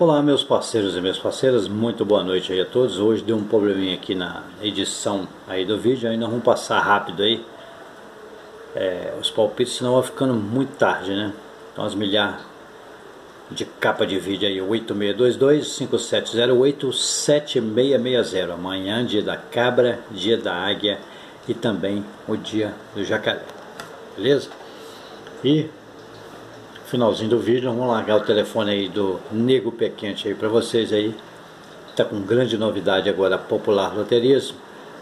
Olá meus parceiros e minhas parceiras, muito boa noite aí a todos. Hoje deu um probleminha aqui na edição aí do vídeo, nós vamos passar rápido aí é, os palpites, senão vai ficando muito tarde, né? Então as milhares de capa de vídeo aí, 8622-5708-7660. Amanhã, dia da cabra, dia da águia e também o dia do jacaré. Beleza? E finalzinho do vídeo, vamos largar o telefone aí do Nego Pé Quente aí para vocês aí. Tá com grande novidade agora, Popular Loterias.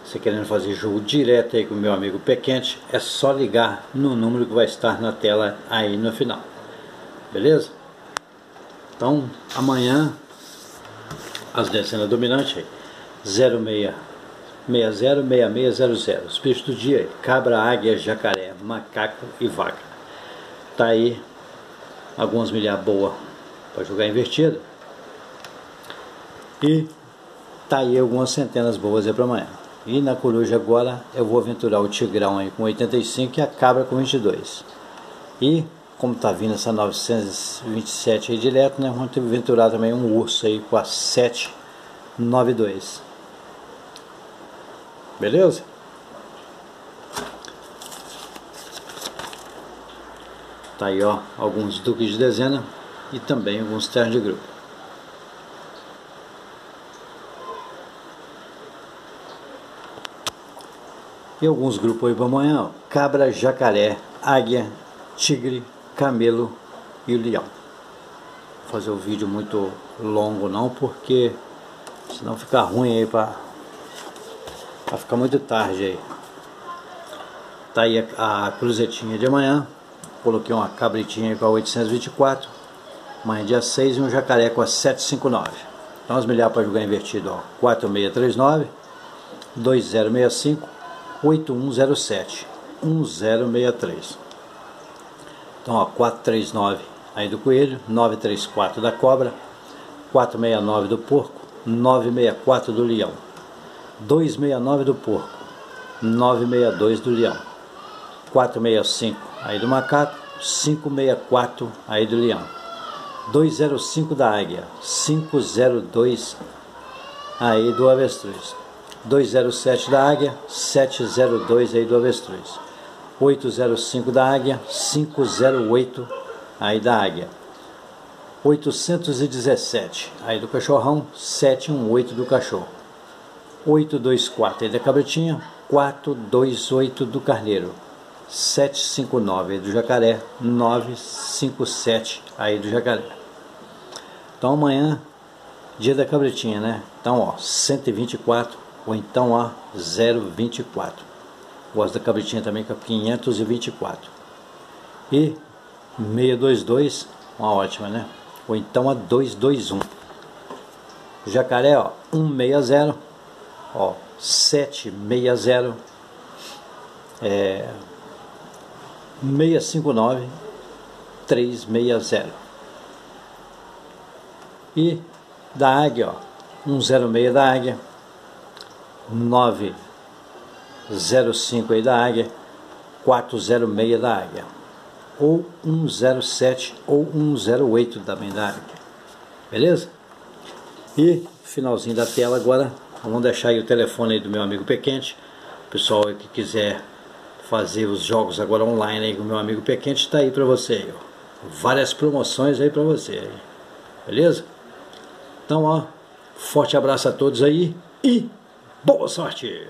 Você querendo fazer jogo direto aí com o meu amigo Pé Quente, é só ligar no número que vai estar na tela aí no final. Beleza? Então, amanhã, as dezenas dominantes aí, 06 60 6600. Os bichos do dia cabra, águia, jacaré, macaco e vaca. Tá aí algumas milhares boas para jogar invertido. E tá aí algumas centenas boas aí para amanhã. E na coruja agora eu vou aventurar o tigrão aí com 85 e a cabra com 22. E como tá vindo essa 927 aí direto, né, vamos aventurar também um urso aí com a 792. Beleza? Tá aí ó, alguns duques de dezena e também alguns ternos de grupo. E alguns grupos aí para amanhã, ó. cabra, jacaré, águia, tigre, camelo e o leão. Vou fazer o vídeo muito longo não, porque senão fica ruim aí para ficar muito tarde aí. Tá aí a, a cruzetinha de amanhã. Coloquei uma cabritinha com a 824. Amanhã dia 6 e um jacaré com a 759. Então as milhares para jogar invertido, ó. 4639 2065 8107 1063. Então ó, 439 aí do coelho, 934 da cobra, 469 do porco, 964 do leão, 269 do porco, 962 do leão, 465 aí do macaco, 564 aí do leão, 205 da águia, 502 aí do avestruz, 207 da águia, 702 aí do avestruz, 805 da águia, 508 aí da águia, 817 aí do cachorrão, 718 do cachorro, 824 aí da cabritinha, 428 do carneiro. 759 aí do Jacaré, 957 aí do Jacaré. Então amanhã, dia da cabritinha, né? Então, ó, 124 ou então, ó, 024. Gosto da cabritinha também com 524. E 622, uma ótima, né? Ou então a 221. Jacaré, ó, 160, ó, 760, é, 659 360. E da águia, ó, 106 da águia, 905 aí da águia, 406 da águia, ou 107 ou 108 também da águia. Beleza? E finalzinho da tela agora, vamos deixar aí o telefone aí do meu amigo Pequente, pessoal que quiser fazer os jogos agora online aí com o meu amigo Pequente, está aí para você. Várias promoções aí para você aí. Beleza? Então, ó, forte abraço a todos aí e boa sorte!